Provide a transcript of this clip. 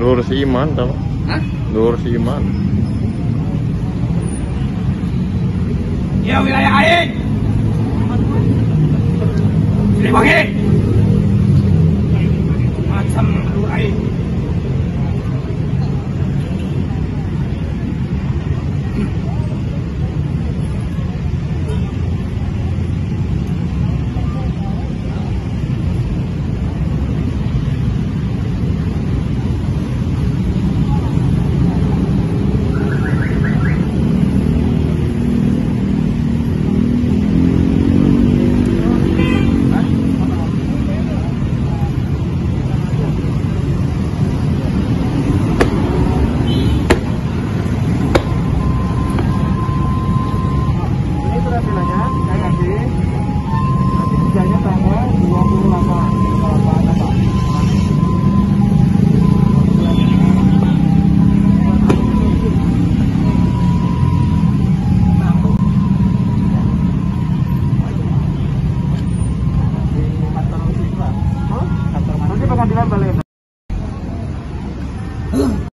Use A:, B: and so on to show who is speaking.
A: Lurus iman tau.
B: Hah?
A: Lurus iman.
B: Ya wilayah aing. Sini bagi.
C: Kerjanya tanggal 28.